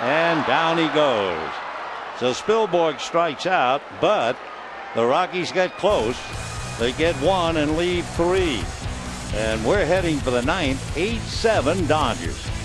And down he goes. So Spilborghs strikes out, but the Rockies get close. They get one and lead three. And we're heading for the ninth, 8 7 Dodgers.